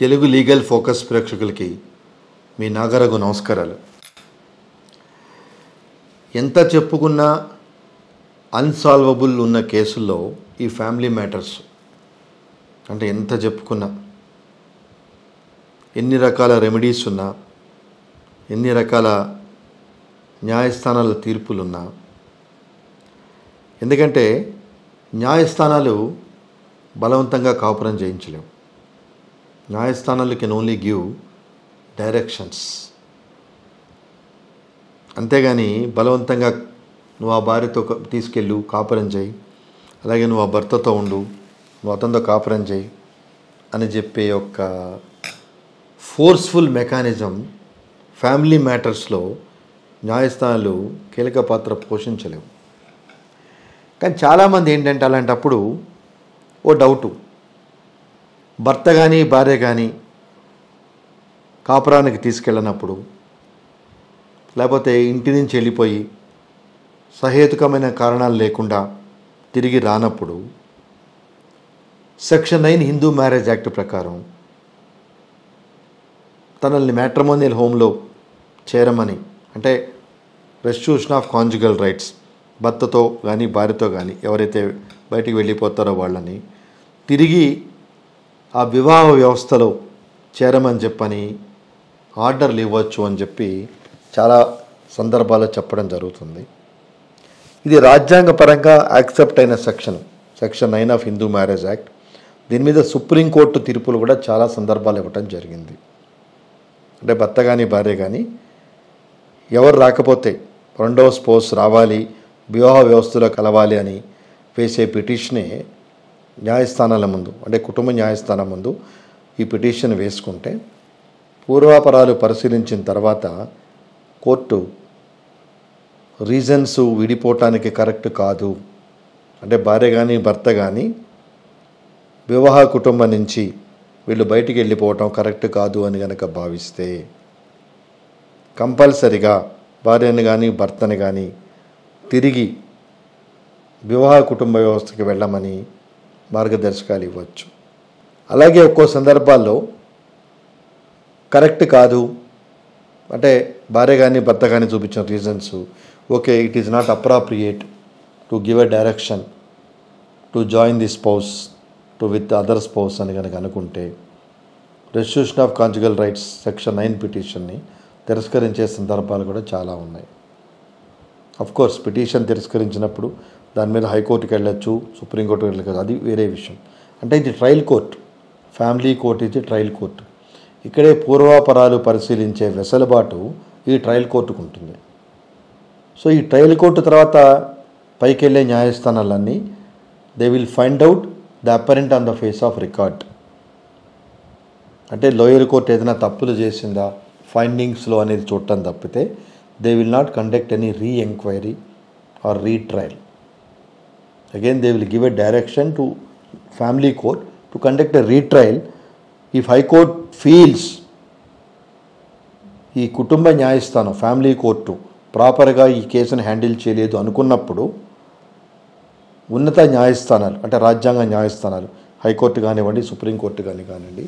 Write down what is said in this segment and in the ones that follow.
Telugu legal focus ప్రేక్షకులకి మీ నాగరగు నమస్కారాలు. ఎంత చెప్పుకున్నా అన్సాల్వబుల్ ఉన్న కేసుల్లో ఈ ఫ్యామిలీ మ్యాటర్స్ అంటే ఎంత చెప్పుకున్నా ఎన్ని రకాల రెమెడీస్ ఉన్నా ఎన్ని రకాల న్యాయస్థానాల తీర్పులున్నా ఎందుకంటే న్యాయస్థానాలు బలవంతంగా కాపురం చేయించలేవు. న్యాయస్థానాలు కెన్ ఓన్లీ గివ్ డైరెక్షన్స్ అంతేగాని బలవంతంగా నువ్వు ఆ భార్యతో తీసుకెళ్ళు కాపురం చేయి. అలాగే నువ్వు ఆ భర్తతో ఉండు నువ్వు అతనితో కాపురం చేయి అని చెప్పే ఒక ఫోర్స్ఫుల్ మెకానిజం ఫ్యామిలీ మ్యాటర్స్లో న్యాయస్థానాలు కీలక పాత్ర పోషించలేవు. కానీ చాలామంది ఏంటంటే అలాంటప్పుడు ఓ డౌటు భర్త కానీ భార్య కానీ కాపురానికి తీసుకెళ్ళినప్పుడు లేకపోతే ఇంటి నుంచి వెళ్ళిపోయి సహేతుకమైన కారణాలు లేకుండా తిరిగి రానప్పుడు section nine Hindu marriage act ప్రకారం తనల్ని మ్యాట్రమోనియల్ హోమ్లో చేరమని అంటే రెస్ట్యూషన్ ఆఫ్ కాంజుగల్ రైట్స్ భర్తతో కానీ భార్యతో కానీ ఎవరైతే బయటికి వెళ్ళిపోతారో వాళ్ళని తిరిగి ఆ వివాహ వ్యవస్థలో చేరమని చెప్పని ఆర్డర్లు ఇవ్వచ్చు అని చెప్పి చాలా సందర్భాల్లో చెప్పడం జరుగుతుంది. ఇది రాజ్యాంగపరంగా యాక్సెప్ట్ అయిన section section nine of Hindu marriage act. దీని మీద సుప్రీంకోర్టు తీర్పులు కూడా చాలా సందర్భాలు ఇవ్వటం జరిగింది. అంటే భర్త కానీ భార్య కానీ ఎవరు రాకపోతే రెండవ స్పోర్ట్స్ రావాలి వివాహ వ్యవస్థలో కలవాలి అని వేసే పిటిషనే న్యాయస్థానాల ముందు అంటే కుటుంబ న్యాయస్థానం ముందు ఈ పిటిషన్ వేసుకుంటే పూర్వాపరాలు పరిశీలించిన తర్వాత కోర్టు రీజన్స్ విడిపోవటానికి కరెక్ట్ కాదు. అంటే భార్య కానీ భర్త కానీ వివాహ కుటుంబం నుంచి వీళ్ళు బయటికి వెళ్ళిపోవటం కరెక్ట్ కాదు అని కనుక భావిస్తే కంపల్సరిగా భార్యను కానీ భర్తని కానీ తిరిగి వివాహ కుటుంబ వ్యవస్థకి వెళ్ళమని మార్గదర్శకాలు ఇవ్వచ్చు. అలాగే ఒక్కో సందర్భాల్లో కరెక్ట్ కాదు. అంటే భార్య కానీ భర్త కానీ చూపించిన reasons. Okay it is not appropriate to give a direction to join the spouse to with other spouse అని కనుక అనుకుంటే restitution of conjugal rights section nine పిటిషన్ని తిరస్కరించే సందర్భాలు కూడా చాలా ఉన్నాయి. కోర్స్ పిటిషన్ తిరస్కరించినప్పుడు దాని మీద హైకోర్టుకి వెళ్ళొచ్చు సుప్రీంకోర్టుకి వెళ్ళచ్చు అది వేరే విషయం. అంటే ఇది ట్రయల్ కోర్ట్ ఫ్యామిలీ కోర్ట్ ఇది ట్రయల్ కోర్ట్. ఇక్కడే పూర్వాపరాలు పరిశీలించే వెసలుబాటు ఈ ట్రయల్ కోర్టుకు ఉంటుంది. సో ఈ ట్రయల్ కోర్టు తర్వాత పైకి వెళ్ళే న్యాయస్థానాలన్నీ they will find out the apparent on the face of record అంటే లోయర్ కోర్ట్ ఏదైనా తప్పులు చేసిందా ఫైండింగ్స్లో అనేది చూడటం తప్పితే they will not conduct any reenquiry or retrial again they will give a direction to family court to conduct a retrial if high court feels ఈ కుటుంబ న్యాయస్థానం ఫ్యామిలీ కోర్టు ప్రాపర్గా ఈ కేసును హ్యాండిల్ చేయలేదు అనుకున్నప్పుడు ఉన్నత న్యాయస్థానాలు అంటే రాజ్యాంగ న్యాయస్థానాలు హైకోర్టు కానివ్వండి సుప్రీంకోర్టు కానీ కానివ్వండి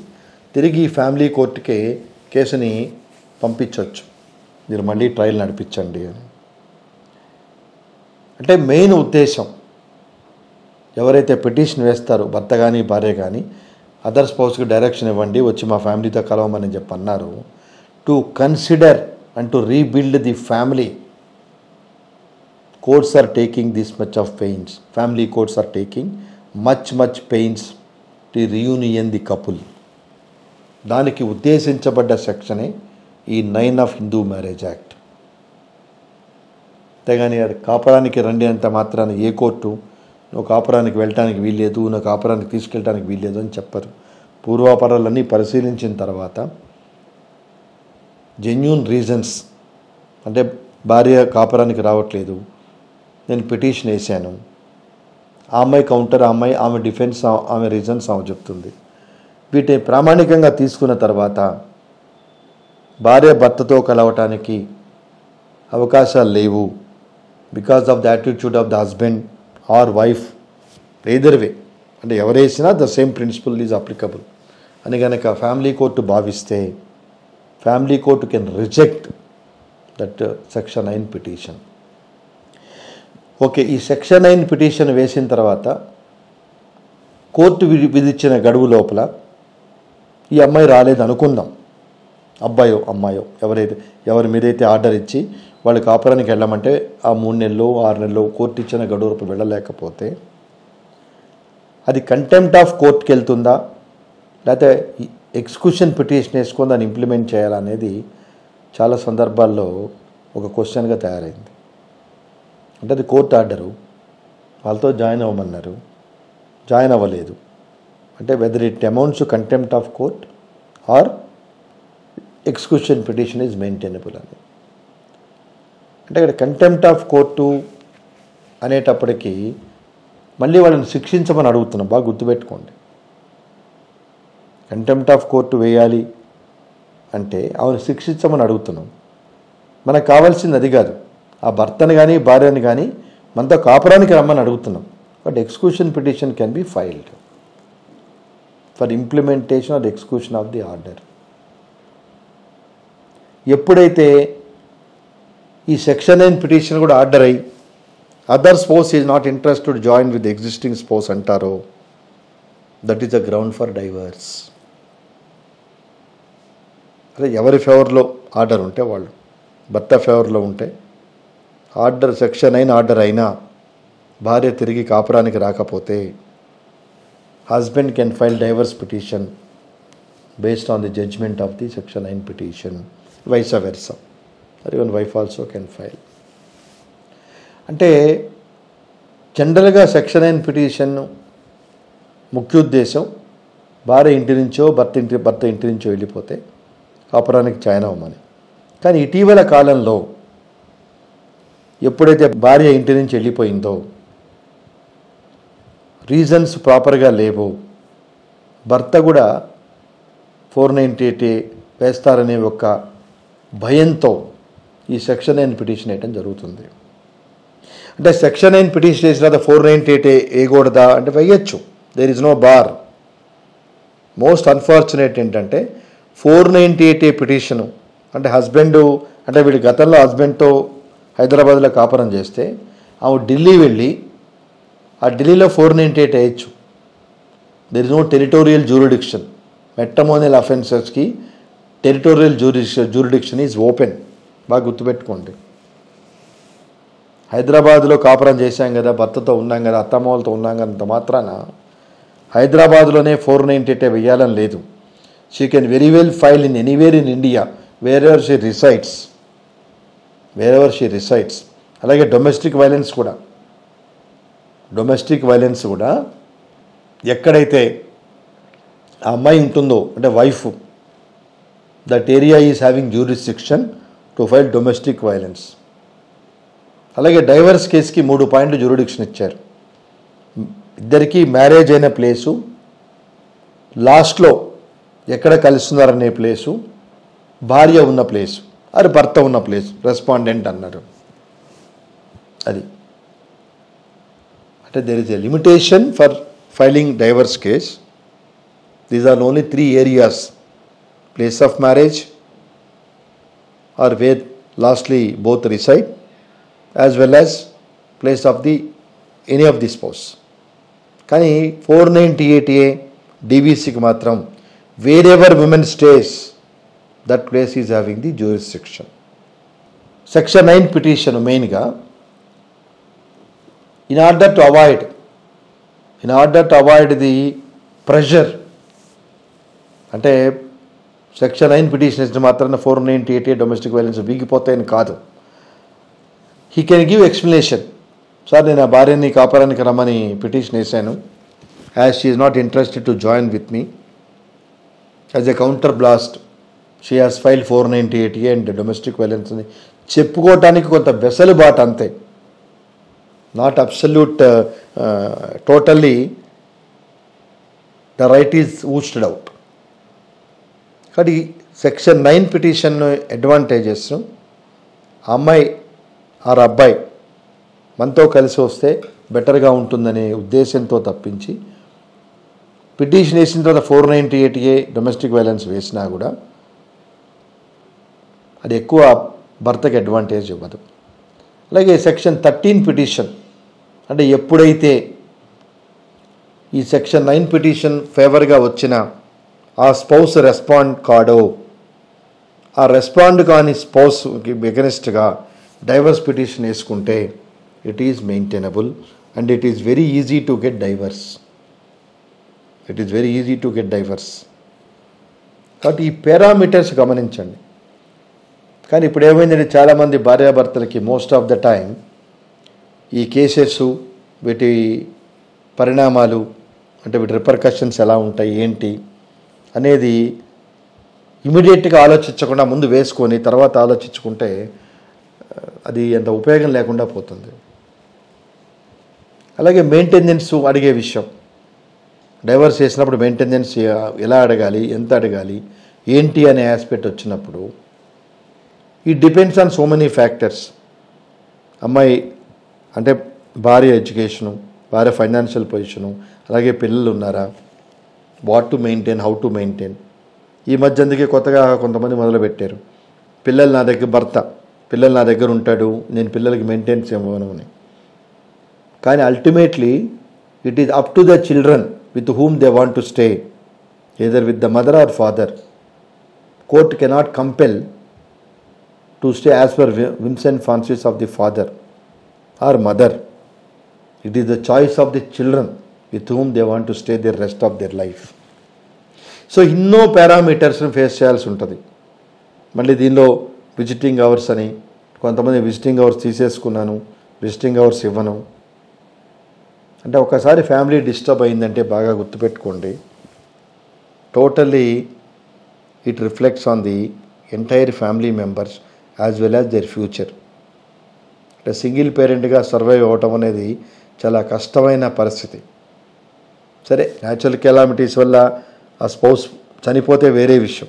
తిరిగి ఈ ఫ్యామిలీ కోర్టుకే కేసుని పంపించవచ్చు. మీరు మళ్ళీ ట్రయల్ నడిపించండి అని. అంటే మెయిన్ ఉద్దేశం ఎవరైతే పిటిషన్ వేస్తారో భర్త కానీ భార్య కానీ అదర్ స్పౌస్కి డైరెక్షన్ ఇవ్వండి వచ్చి మా ఫ్యామిలీతో కలవమని చెప్పి అన్నారు to consider and to rebuild the family. Courts are taking this much of pains. Family courts are taking much much pains to reunion the couple. దానికి ఉద్దేశించబడ్డ సెక్షనే ఈ nine of Hindu marriage act. అంతేగాని అది కాపురానికి రండి అంత మాత్రాన ఏ కోర్టు నువ్వు కాపురానికి వెళ్ళటానికి వీల్లేదు నువ్వు కాపురానికి తీసుకెళ్ళటానికి వీల్లేదు అని చెప్పరు. పూర్వాపరాలన్నీ పరిశీలించిన తర్వాత జెన్యున్ రీజన్స్ అంటే భార్య కాపురానికి రావట్లేదు నేను పిటిషన్ వేసాను ఆ అమ్మాయి కౌంటర్ ఆ అమ్మాయి ఆమె డిఫెన్స్ ఆ- ఆమె రీజన్స్ ఆమె చెప్తుంది. వీటిని ప్రామాణికంగా తీసుకున్న తర్వాత భార్య భర్తతో కలవటానికి అవకాశాలు లేవు. Because of the attitude of the husband or wife either way అంటే ఎవరేసినా the same principle is applicable అని కనుక ఫ్యామిలీ కోర్టు భావిస్తే family court can reject that section nine petition okay ఈ సెక్షన్ నైన్ పిటిషన్ వేసిన తర్వాత కోర్టు విధించిన గడువు లోపల ఈ అమ్మాయి రాలేదు అనుకుందాం అబ్బాయో అమ్మాయో ఎవరైతే ఎవరి మీదైతే ఆర్డర్ ఇచ్చి వాళ్ళు కాపురానికి వెళ్ళమంటే ఆ మూడు నెలలు ఆరు నెలలు కోర్టు ఇచ్చిన గడువు లోపు వెళ్ళలేకపోతే అది కంటెంప్ట్ ఆఫ్ కోర్టుకి వెళ్తుందా? లేకపోతే ఎక్స్క్యూషన్ పిటిషన్ వేసుకొని దాన్ని ఇంప్లిమెంట్ చేయాలనేది చాలా సందర్భాల్లో ఒక క్వశ్చన్గా తయారైంది. అంటే అది కోర్టు ఆర్డరు వాళ్ళతో జాయిన్ అవ్వమన్నారు జాయిన్ అవ్వలేదు. అంటే whether it amounts contempt of court or execution petition is maintainable అని. అంటే ఇక్కడ కంటెంప్ట్ ఆఫ్ కోర్టు అనేటప్పటికీ మళ్ళీ వాళ్ళని శిక్షించమని అడుగుతున్నాం. బాగా గుర్తుపెట్టుకోండి. కంటెంప్ట్ ఆఫ్ కోర్టు వేయాలి అంటే ఆమెను శిక్షించమని అడుగుతున్నాం. మనకు కావాల్సింది అది కాదు. ఆ భర్తను కానీ భార్యను కానీ మనతో కాపురానికి రమ్మని అడుగుతున్నాం. But execution petition can be filed for implementation or execution of the order ఎప్పుడైతే ఈ సెక్షన్ నైన్ పిటిషన్ కూడా ఆర్డర్ అయ్యి other spouse is not interested join with existing spouse అంటారో that is the ground for divorce అదే ఎవరి ఫేవర్లో order ఉంటే వాళ్ళు భర్త ఫేవర్లో ఉంటే ఆర్డర్ సెక్షన్ అయిన ఆర్డర్ అయినా భార్య తిరిగి కాపురానికి రాకపోతే husband can file divorce petition based on the judgment of the section nine petition vice or even wife also can file అంటే జనరల్గా సెక్షన్ నైన్ పిటిషన్ ముఖ్యోద్దేశం భార్య ఇంటి నుంచో భర్త ఇంటి భర్త ఇంటి నుంచో వెళ్ళిపోతే కాపురానికి జాయిన్ అవ్వమని. కానీ ఇటీవల కాలంలో ఎప్పుడైతే భార్య ఇంటి నుంచి వెళ్ళిపోయిందో రీజన్స్ ప్రాపర్గా లేవు. భర్త కూడా ఫోర్ నైంటీ ఎయిట్ వేస్తారనే ఒక భయంతో ఈ సెక్షన్ నైన్ పిటిషన్ వేయటం జరుగుతుంది. అంటే సెక్షన్ నైన్ పిటిషన్ వేసిన తర్వాత ఫోర్ నైన్టీ ఎయిట్ వేయకూడదా? అంటే వేయచ్చు. There is no bar most unfortunate ఏంటంటే four ninety eight A petition అంటే హస్బెండ్ అంటే వీడి గతంలో హస్బెండ్తో హైదరాబాద్లో కాపురం చేస్తే ఆమె ఢిల్లీ వెళ్ళి ఆ ఢిల్లీలో ఫోర్ నైంటీ ఎయిట్ వేయచ్చు. There is no territorial jurisdiction matrimonial అఫెన్సెస్కి territorial jurisdiction jurisdiction is open బాగా గుర్తుపెట్టుకోండి. హైదరాబాద్లో కాపురం చేశాం కదా భర్తతో ఉన్నాం కదా అత్తమ్మలతో ఉన్నాం కదా అంత మాత్రాన హైదరాబాద్లోనే ఫోర్ నైంటీ ఎయిట్ వెయ్యాలని లేదు. She can very well file in anywhere in India wherever she resides wherever she resides అలాగే డొమెస్టిక్ వైలెన్స్ కూడా. డొమెస్టిక్ వైలెన్స్ కూడా ఎక్కడైతే ఆ అమ్మాయి ఉంటుందో అంటే wife that area is having jurisdiction to file domestic violence అలాగే డైవర్స్ కేసుకి మూడు పాయింట్లు జ్యూరిడిక్షన్ ఇచ్చారు. ఇద్దరికీ మ్యారేజ్ అయిన ప్లేసు లాస్ట్లో ఎక్కడ కలుస్తున్నారనే ప్లేసు భార్య ఉన్న ప్లేసు అది భర్త ఉన్న ప్లేస్ రెస్పాండెంట్ అన్నారు. అది. అంటే there is a limitation for filing divorce case these are only three areas place of marriage or where lastly both reside as well as place of the any of the spouse కానీ four ninety eight A డీవీసీకి మాత్రం wherever women stays that place is having the jurisdiction section nine petition మెయిన్గా in order to avoid in order to avoid the pressure అంటే section nine petition ఇచ్చిన మాత్రాన four ninety eight domestic violence వీగిపోతాయని కాదు. He can give explanation sir నేను ఆ భార్యని కాపరానికి రమ్మని పిటిషన్ వేశాను. As she is not interested to join with me as a counter blast she has file four ninety eight and domestic violence అని చెప్పుకోవటానికి కొంత వెసలుబాటు అంతే. Not absolute totally the right is ousted out కాబట్టి section nine petition advantages ఆ అమ్మాయి or అబ్బాయి మనతో కలిసి వస్తే బెటర్గా ఉంటుందనే ఉద్దేశంతో తప్పించి పిటిషన్ వేసిన తర్వాత four ninety eight A domestic violence వేసినా కూడా అది ఎక్కువ భర్తకి అడ్వాంటేజ్ ఇవ్వదు. అలాగే సెక్షన్ థర్టీన్ పిటిషన్ అంటే ఎప్పుడైతే ఈ సెక్షన్ నైన్ పిటిషన్ ఫేవర్గా వచ్చిన ఆ స్పౌస్ రెస్పాండ్ కాడో. ఆ రెస్పాండ్ కాని స్పౌస్కి ఎగనెస్ట్గా డైవర్స్ పిటిషన్ వేసుకుంటే it is maintainable and it is very easy to get divorce it is very easy to get divorce కాబట్టి ఈ పారామీటర్స్ గమనించండి. కానీ ఇప్పుడు ఏమైందంటే చాలామంది భార్యాభర్తలకి మోస్ట్ ఆఫ్ ద టైం ఈ కేసెస్ వీటి పరిణామాలు అంటే వీటి రిపర్కషన్స్ ఎలా ఉంటాయి ఏంటి? అనేది ఇమీడియట్గా ఆలోచించకుండా ముందు వేసుకొని తర్వాత ఆలోచించుకుంటే అది అంత ఉపయోగం లేకుండా పోతుంది. అలాగే మెయింటెనెన్స్ అడిగే విషయం. డైవర్స్ చేసినప్పుడు మెయింటెనెన్స్ ఎలా అడగాలి ఎంత అడగాలి ఏంటి అనే ఆస్పెక్ట్ వచ్చినప్పుడు ఈ depends on so many factors. అమ్మాయి అంటే భార్య ఎడ్యుకేషను భార్య ఫైనాన్షియల్ పొజిషను అలాగే పిల్లలు ఉన్నారా what to maintain how to maintain. ఈ మధ్య అందుకే కొత్తగా కొంతమంది మొదలుపెట్టారు. పిల్లలు నా దగ్గర భర్త పిల్లలు నా దగ్గర ఉంటాడు నేను పిల్లలకి మెయింటెనెన్స్ ఇవ్వను అని కానీ ultimately it is up to the children with whom they want to stay either with the mother or father court cannot compel to stay as per whims and fancies of the father or mother it is the choice of the children with whom they want to stay their rest of their life. So ఎన్నో పారామీటర్స్ని face చేయాల్సి ఉంటుంది. మళ్ళీ దీనిలో visiting hours అని కొంతమంది visiting hours తీసేసుకున్నాను visiting hours ఇవ్వను. అంటే ఒకసారి ఫ్యామిలీ డిస్టర్బ్ అయిందంటే బాగా గుర్తుపెట్టుకోండి. Totally it reflects on the entire family members as well as their future. అంటే సింగిల్ పేరెంట్గా సర్వైవ్ అవ్వటం అనేది చాలా కష్టమైన పరిస్థితి. సరే న్యాచురల్ కెలామిటీస్ వల్ల ఆ స్పౌస్ చనిపోతే వేరే విషయం.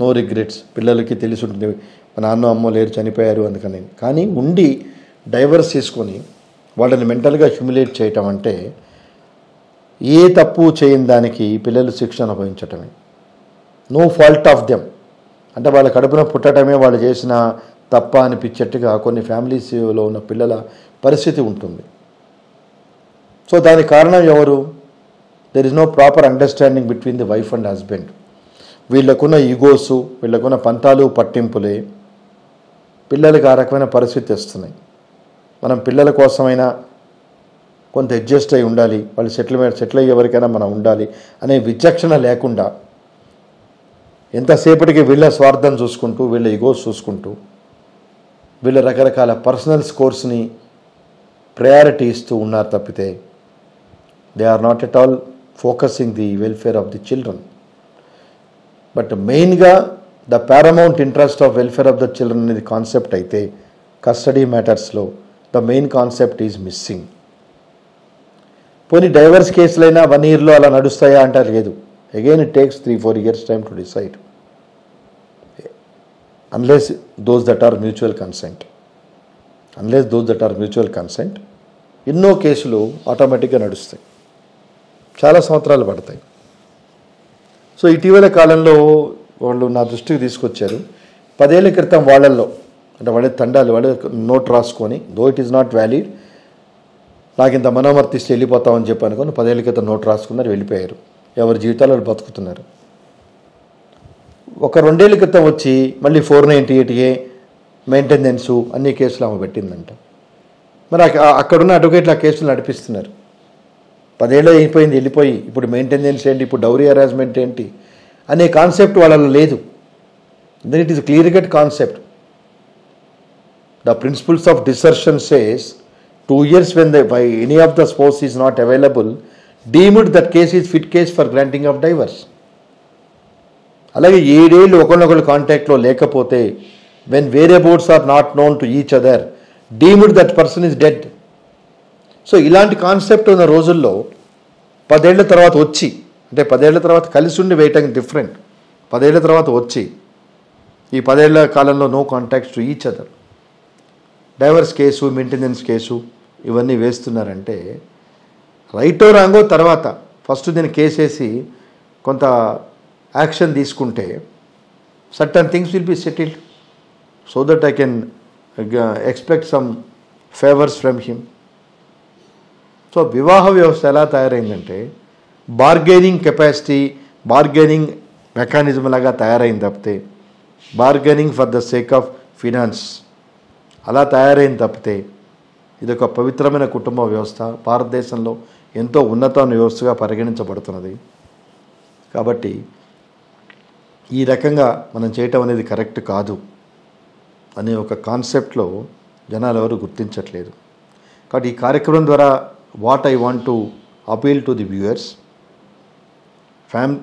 నో రిగ్రెట్స్ పిల్లలకి తెలిసి ఉంటుంది మా నాన్న అమ్మ లేరు చనిపోయారు అందుకని. కానీ ఉండి డైవర్స్ చేసుకొని వాళ్ళని మెంటల్గా హ్యూమిలేట్ చేయటం అంటే ఏ తప్పు చేయని దానికి పిల్లలు శిక్ష అనుభవించటమే. నో ఫాల్ట్ ఆఫ్ దెమ్ అంటే వాళ్ళ కడుపున పుట్టడమే వాళ్ళు చేసిన తప్ప అనిపించేట్టుగా కొన్ని ఫ్యామిలీస్లో ఉన్న పిల్లల పరిస్థితి ఉంటుంది. సో దానికి కారణం ఎవరు? There is no proper understanding between the wife and husband వీళ్ళకున్న ఈగోసు వీళ్ళకున్న పంతాలు పట్టింపులే పిల్లలకు ఆ రకమైన పరిస్థితి వస్తున్నాయి. మనం పిల్లల కోసమైనా కొంత అడ్జస్ట్ అయి ఉండాలి వాళ్ళు సెటిల్మెంట్ సెటిల్ అయ్యే వరకైనా మనం ఉండాలి అనే విచక్షణ లేకుండా ఎంతసేపటికి వీళ్ళ స్వార్థం చూసుకుంటూ వీళ్ళ ఈగోస్ చూసుకుంటూ వీళ్ళ రకరకాల పర్సనల్ స్కోర్స్ని ప్రయారిటీ ఇస్తూ ఉన్నారు తప్పితే they are not at all focusing the welfare of the children but మెయిన్గా the paramount interest of welfare of the children అనేది కాన్సెప్ట్ అయితే custody మ్యాటర్స్లో the main concept is missing పోనీ డైవర్స్ కేసులైనా వన్ ఇయర్లో అలా నడుస్తాయా అంటారు లేదు. Again it takes three four years time to decide unless those that are mutual consent unless those that are mutual consent ఎన్నో కేసులు ఆటోమేటిక్గా నడుస్తాయి. చాలా సంవత్సరాలు పడతాయి. సో ఇటీవల కాలంలో వాళ్ళు నా దృష్టికి తీసుకొచ్చారు. పదేళ్ళ క్రితం వాళ్ళల్లో అంటే వాళ్ళే తండాలు వాళ్ళే నోట్ రాసుకొని though it is not valid నాకు ఇంత మనోమర్తిస్తే వెళ్ళిపోతామని చెప్పి అనుకుని పదేళ్ళ క్రితం నోట్ రాసుకున్నారు వెళ్ళిపోయారు. ఎవరి జీవితాలు వాళ్ళు బతుకుతున్నారు. ఒక రెండేళ్ళ క్రితం వచ్చి మళ్ళీ four ninety eight A maintenance అన్ని కేసులు ఆమె పెట్టిందంట. మరి అక్కడున్న అడ్వకేట్లు ఆ కేసులు నడిపిస్తున్నారు. పదేళ్ళు అయిపోయింది వెళ్ళిపోయి. ఇప్పుడు మెయింటెనెన్స్ ఏంటి ఇప్పుడు డౌరీ హెరాస్మెంట్ ఏంటి అనే కాన్సెప్ట్ వాళ్ళలో లేదు. Then it is clear cut concept the principles of desertion says two years when the by any of the spouse is not available deemed that case is fit case for granting of divorce అలాగే ఏడేళ్ళు ఒకరినొకరు కాంటాక్ట్లో లేకపోతే when వేరే both are not known to each other deemed that person is dead so ఇలాంటి concept ఉన్న రోజుల్లో పదేళ్ళ తర్వాత వచ్చి అంటే పదేళ్ళ తర్వాత కలిసి ఉండి వేయటం డిఫరెంట్ పదేళ్ళ తర్వాత వచ్చి ఈ పదేళ్ళ కాలంలో no contacts to each other divorce case maintenance case ఇవన్నీ వేస్తున్నారంటే రైటో రాంగో తర్వాత ఫస్ట్ నేను కేసేసి కొంత యాక్షన్ తీసుకుంటే certain things will be settled so that I can expect some favours from him so వివాహ వ్యవస్థ ఎలా తయారైందంటే బార్గెనింగ్ కెపాసిటీ బార్గెనింగ్ మెకానిజం లాగా తయారైంది తప్పితే bargaining for the sake of finance అలా తయారైంది తప్పితే ఇది ఒక పవిత్రమైన కుటుంబ వ్యవస్థ భారతదేశంలో ఎంతో ఉన్నతమైన వ్యవస్థగా పరిగణించబడుతున్నది. కాబట్టి ఈ రకంగా మనం చేయటం అనేది కరెక్ట్ కాదు అనే ఒక కాన్సెప్ట్లో జనాలు ఎవరు గుర్తించట్లేదు. కాబట్టి ఈ కార్యక్రమం ద్వారా what I want to appeal to the viewers. ఫ్యామ్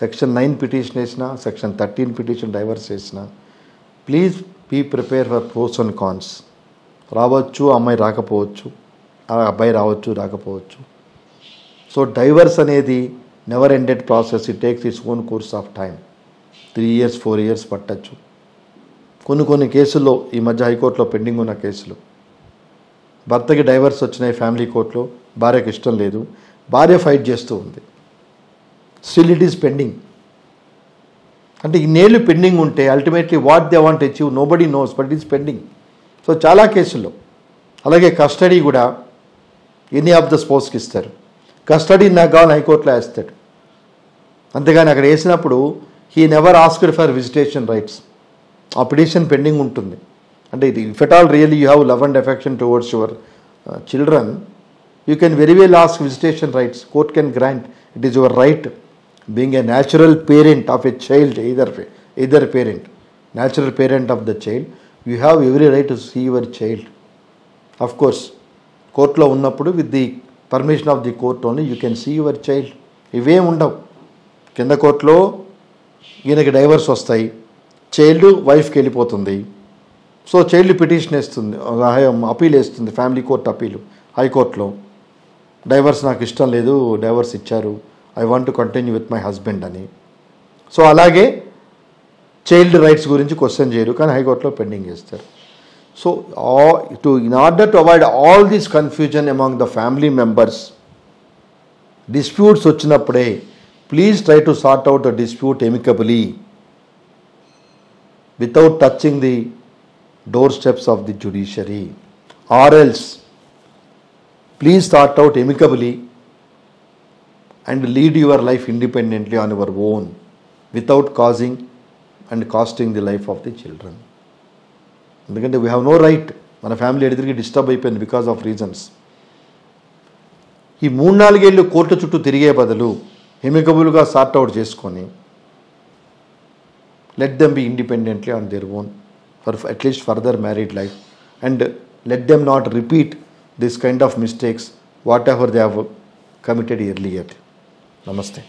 సెక్షన్ నైన్ పిటిషన్ వేసిన సెక్షన్ థర్టీన్ పిటిషన్ డైవర్స్ వేసిన please be prepare for pros and cons. రావచ్చు అమ్మాయి రాకపోవచ్చు ఆ అబ్బాయి రావచ్చు రాకపోవచ్చు. సో డైవర్స్ అనేది never ended process. It takes its own course of time three years four years పట్టచ్చు. కొన్ని కొన్ని కేసుల్లో ఈ మధ్య హైకోర్టులో పెండింగ్ ఉన్న కేసులు. భర్తకి డైవర్స్ వచ్చినాయి ఫ్యామిలీ కోర్టులో భార్యకి ఇష్టం లేదు భార్య ఫైట్ చేస్తూ ఉంది. స్టిల్ ఇట్ ఈస్ పెండింగ్ అంటే ఇన్నేళ్ళు పెండింగ్ ఉంటే ultimately what they want achieve nobody knows but is pending so చాలా కేసుల్లో అలాగే కస్టడీ కూడా ఎనీ ఆఫ్ ద స్పోర్ట్స్కి ఇస్తారు. కస్టడీ నాకు కావాలి హైకోర్టులో వేస్తాడు. అంతేగాని అక్కడ వేసినప్పుడు he never asked for visitation rights ఆ పిటిషన్ పెండింగ్ ఉంటుంది. అంటే ఇది if at all really you have love and affection towards your children you can very well ask visitation rights court can grant it is your right being a natural parent of a child either either parent natural parent of the child you have every right to see your child of course కోర్టులో ఉన్నప్పుడు with the permission of the court only you can see your child ఇవేం ఉండవు కింద కోర్టులో ఈయనకి divorce వస్తాయి. Child వైఫ్కి వెళ్ళిపోతుంది. సో చైల్డ్ పిటిషన్ వేస్తుంది అపీల్ వేస్తుంది ఫ్యామిలీ కోర్ట్ అపీలు. హైకోర్టులో డైవర్స్ నాకు ఇష్టం లేదు డైవర్స్ ఇచ్చారు I want to continue with my husband అని. సో అలాగే చైల్డ్ రైట్స్ గురించి క్వశ్చన్ చేయరు కానీ హైకోర్టులో పెండింగ్ చేస్తారు. So to in order to avoid all this confusion among the family members disputes వచ్చినప్పుడే please try to sort out the dispute amicably without touching the doorsteps of the judiciary ఆర్ఎల్స్ please start out amicably and lead your life independently on your own without causing and costing the life of the children ఎందుకంటే we have no right మన family ఎడిదిరిగి disturb అయిపోయింది because of reasons ఈ మూడు నాలుగేళ్ళు కోర్టు చుట్టూ తిరిగే బదులు హెమికబుల్గా స్టార్ట్ అవుట్ చేసుకొని let them be independently on their own for at least further married life. And let them not repeat this kind of mistakes whatever they have committed earlier namaste